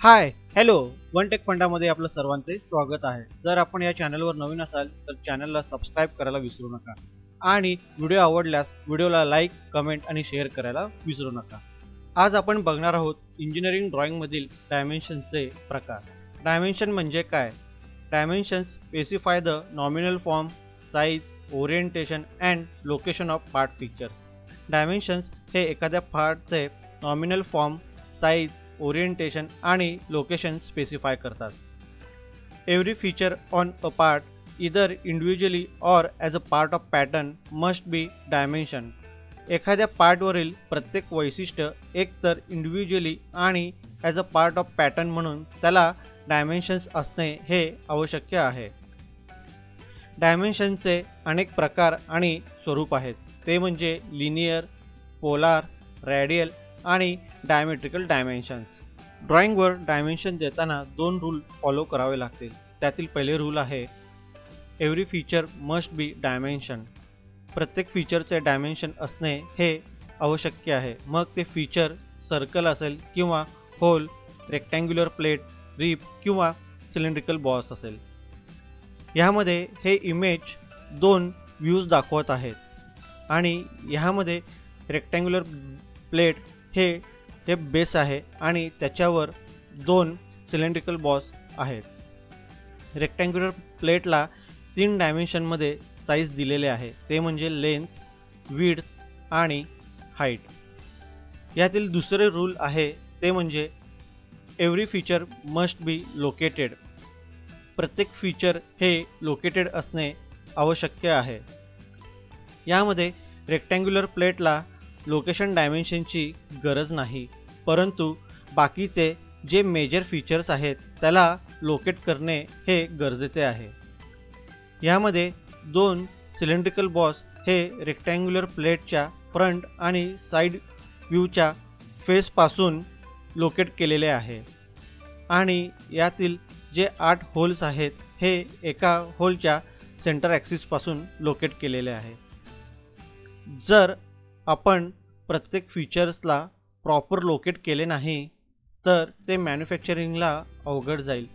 Hi hello one take फंडामध्ये आपलं सर्वांचे स्वागत आहे. जर आपण या चॅनलवर नवीन असाल तर चॅनलला सबस्क्राईब करायला विसरू नका. आणि व्हिडिओ आवडल्यास व्हिडिओला लाईक कमेंट आणि शेअर करायला विसरू नका. आज आपण बघणार आहोत इंजिनिअरिंग ड्रॉइंगमधील डायमेन्शनचे प्रकार. डायमेन्शन म्हणजे काय? Dimensions specify the nominal form size orientation and location of part pictures dimensions हे एखाद्या पार्टचे नॉमिनल फॉर्म साईज ओरिएंटेशन आणि लोकेशन स्पेसिफाय करतात. Every feature on a part either individually or as a part of pattern must be dimension एखाद्या पार्टवरील प्रत्येक वैशिष्ट्य एकतर इंडिव्हिज्युअली आणि as a part of pattern म्हणून त्याला डायमेन्शन्स असणे हे आवश्यक आहे. डायमेन्शनचे अनेक प्रकार आणि स्वरूप आहेत. ते म्हणजे लिनियर पोलार रॅडियल आणि डायमेट्रिकल डायमेन्शन्स ड्रॉइंगवर डायमेन्शन देताना दोन रूल फॉलो करावे लागतील. त्यातील पहिले रूल आहे every feature must be dimension प्रत्येक फीचरचे डायमेन्शन असणे हे आवश्यक आहे. मग ते फीचर सर्कल असेल किंवा होल रेक्टँग्युलर प्लेट रिप किंवा सिलेंड्रिकल बॉस असेल. ह्यामध्ये हे इमेज दोन व्ह्यूज दाखवत आहेत. आणि ह्यामध्ये रेक्टँग्युलर प्लेट हे हे बेस आहे आणि त्याच्यावर दोन सिलेंड्रिकल बॉस आहेत. रेक्टँग्युलर प्लेटला तीन डायमेन्शनमध्ये साईज दिलेले आहे. ते म्हणजे लेंथ विड आणि हाईट यातील दुसरे रूल आहे ते म्हणजे every feature must be located प्रत्येक फीचर हे लोकेटेड असणे आवश्यक आहे. यामध्ये रेक्टँग्युलर प्लेटला लोकेशन डायमेन्शनची गरज नाही. परंतु बाकीचे जे मेजर फीचर्स आहेत त्याला लोकेट करणे हे गरजेचे आहे. यामध्ये दोन सिलेंड्रिकल बॉस हे रेक्टँग्युलर प्लेटच्या फ्रंट आणि साईड व्ह्यूच्या फेसपासून लोकेट केलेले आहे. आणि यातील जे आठ होल्स आहेत हे एका होलच्या सेंटर ॲक्सिसपासून लोकेट केलेले आहे. जर आपण प्रत्येक फीचर्सला प्रॉपर लोकेट केले नाही तर ते मॅन्युफॅक्चरिंगला अवघड जाईल.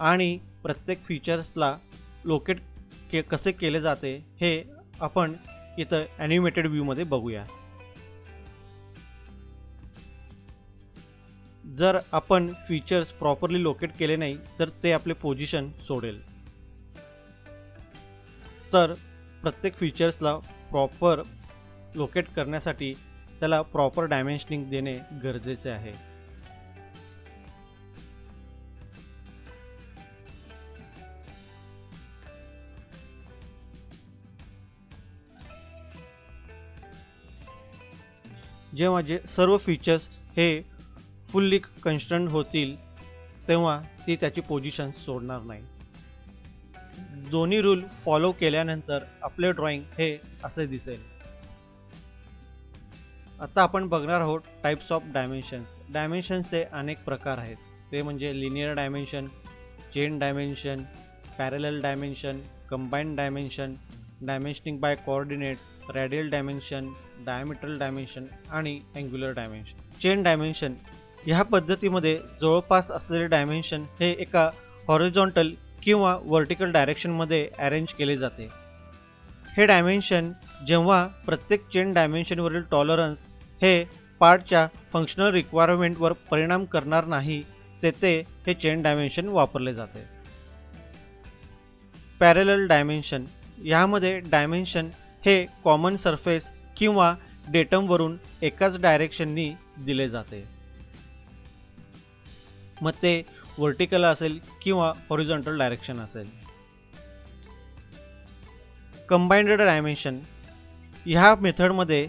आणि प्रत्येक फीचर्सला लोकेट के कसे केले जाते हे आपण इथं ॲनिमेटेड व्ह्यूमध्ये बघूया. जर आपण फीचर्स प्रॉपरली लोकेट केले नाही तर ते आपले पोझिशन सोडेल. तर प्रत्येक फीचर्सला प्रॉपर लोकेट करण्यासाठी त्याला प्रॉपर डायमेन्शनिंग देणे गरजेचे आहे. जेव्हा जे सर्व फीचर्स हे फुल्ली कन्स्टंट होतील तेव्हा ती त्याची पोझिशन सोडणार नाही. दोन्ही रूल फॉलो केल्यानंतर आपले ड्रॉइंग हे असे दिसेल. आता आपण बघणार आहोत टाईप्स ऑफ डायमेन्शन्स डायमेन्शन्सचे अनेक प्रकार आहेत. ते म्हणजे linear dimension chain dimension parallel dimension combined dimension dimensioning by coordinates radial dimension diametral dimension आणि अँग्युलर डायमेन्शन चेन डायमेन्शन ह्या पद्धतीमध्ये जवळपास असलेले डायमेन्शन हे एका हॉरिझॉन्टल किंवा व्हर्टिकल डायरेक्शनमध्ये अरेंज केले जाते. हे डायमेन्शन जेव्हा प्रत्येक चेन डायमेन्शनवरील टॉलरन्स हे पार्टच्या फंक्शनल रिक्वायरमेंटवर परिणाम करणार नाही तेथे हे चेन डायमेन्शन वापरले जाते. पॅरेलल डायमेन्शन यामध्ये डायमेन्शन हे कॉमन सरफेस किंवा डेटमवरून एकाच डायरेक्शननी दिले जाते. मग ते व्हर्टिकल असेल किंवा हॉरिझॉन्टल डायरेक्शन असेल. कंबाइंड डायमेन्शन ह्या मेथडमध्ये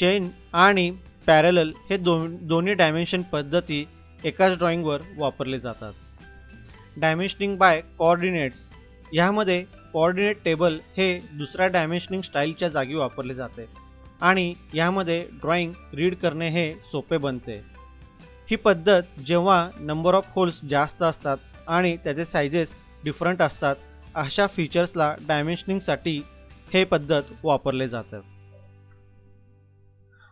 चेन आणि पॅरेलल हे दोन दोन्ही डायमेन्शन पद्धती एकाच ड्रॉइंगवर वापरले जातात. Dimensioning by coordinates. ह्यामध्ये कोऑर्डिनेट टेबल हे दुसऱ्या डायमेन्शनिंग स्टाईलच्या जागी वापरले जाते आणि यामध्ये ड्रॉइंग रीड करणे हे सोपे बनते. ही पद्धत जेव्हा नंबर ऑफ होल्स जास्त असतात आणि त्याचे सायझेस डिफरंट असतात अशा फीचर्सला डायमेन्शनिंगसाठी हे पद्धत वापरले जातात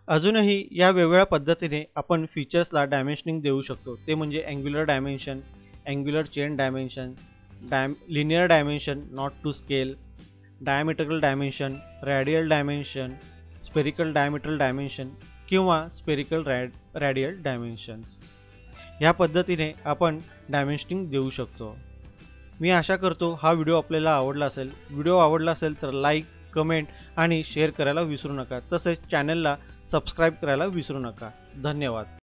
अजूनही या वेगवेगळ्या पद्धतीने आपण फीचर्सला डायमेन्शनिंग देऊ शकतो. ते म्हणजे angular dimension angular chain dimension dim linear dimension not to scale diametrical dimension radial dimension spherical diametral dimension किंवा स्पेरिकल रॅड रॅडियल डायमेन्शन्स ह्या पद्धतीने आपण डायमेन्शनिंग देऊ शकतो. मी आशा करतो हा व्हिडिओ आपल्याला आवडला असेल. व्हिडिओ आवडला असेल तर लाईक कमेंट आणि शेअर करायला विसरू नका. तसेच चॅनलला सबस्क्राईब करायला विसरू नका. धन्यवाद.